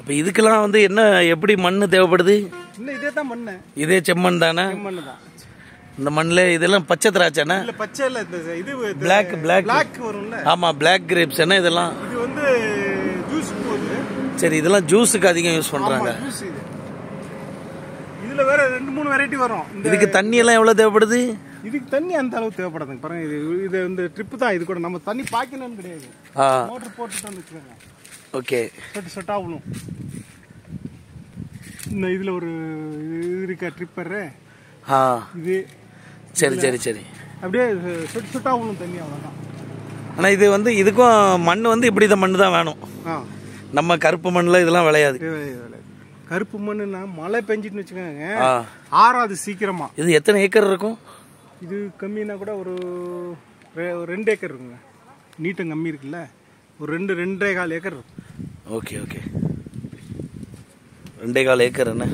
இப்போ இதுக்கெல்லாம் வந்து என்ன எப்படி மண் தேவைப்படுது? இன்னும் இதே தான் மண்ணு. இதே செம்மண் தானே? மண்ணு தான். இந்த மண்ணில் இதெல்லாம் பச்சை திராட்சைண்ணே இல்ல பச்சை இல்ல இந்த இது Black, black. பிளாக் வரும்ல. ஆமாம் பிளாக் கிரேப்ஸ் என்ன இதெல்லாம்? இது வந்து ஜூஸ் போகுது. சரி இதெல்லாம் ஜூஸுக்கு அதிகம் யூஸ் பண்ணுறாங்க இதுல வேற ரெண்டு மூணு வெரைட்டி வரும். இந்த இதுக்கு தண்ணி எல்லாம் எவ்வளோ தேவைப்படுது? இதுக்கு தண்ணி அந்த அளவு தேவைப்படாதுங்க. பாருங்க இது இது வந்து ட்ரிப்பு தான். இது கூட நம்ம தண்ணி பாய்க்கணும்னு கிடையாது. மோட்டர் போட்டுட்டு வச்சுக்கோங்க. ஓகே. சொட்டு சொட்டு ஆகணும். இந்த இதுல ஒரு இது இருக்கா ட்ரிப்பரு ஆ. இது சரி சரி சரி. அப்படியே சொட்டு சொட்டு ஆகணும் தண்ணி அவ்வளோதான் ஆனால் இது வந்து இதுக்கும் மண் வந்து இப்படி தான் மண் தான் வேணும். ஆ. நம்ம கருப்பு மண்ணில் இதெல்லாம் விளையாது. கருப்பு மண்ணுனா மழை பெஞ்சிட்டுன்னு வச்சுக்கோங்க. ஆ. ஆறாது சீக்கிரமா. இது எத்தனை ஏக்கர் இருக்கும்? இது கம்மினா கூட ஒரு ரெண்டு ஏக்கர் இருக்குங்க. நீட்டம் கம்மி இருக்குல்ல. ஒரு ரெண்டு ரெண்டே கால் ஏக்கர் இருக்கும். ஓகே ஓகே ரெண்டே கால் ஏக்கர் என்ன